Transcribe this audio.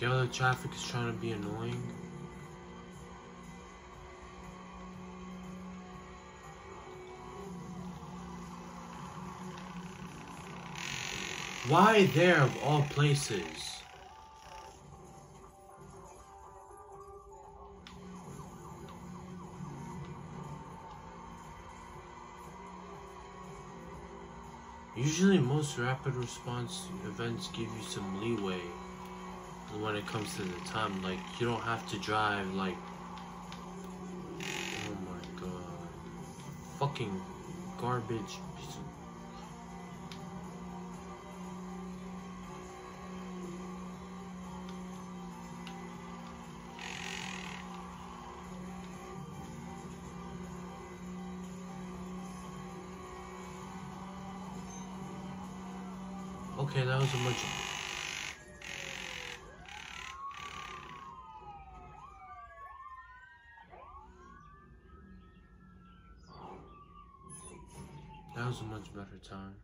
The traffic is trying to be annoying? Why there of all places? Usually most rapid response events give you some leeway when it comes to the time. Like, you don't have to drive, like... Oh my god. Fucking garbage Okay, that was a much. Was a much better time.